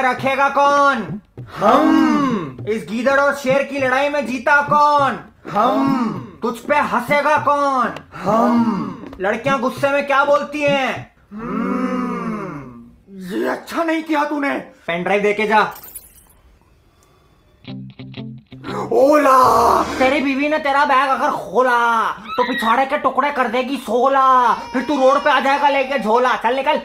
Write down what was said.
पे रखेगा कौन? हम। इस गीदड़ और शेर की लड़ाई में जीता कौन? हम। तुझ पे हंसेगा कौन? हम। लड़कियाँ गुस्से में क्या बोलती हैं? हम्म। ये अच्छा नहीं किया तूने। पेन ड्राइव देके जा। ओला। तेरी बीवी ने तेरा बैग अगर खोला तो पिछाड़े के टुकड़े कर देगी सोला। फिर तू रोड पे आ जाएगा लेके झोला। चल निकल।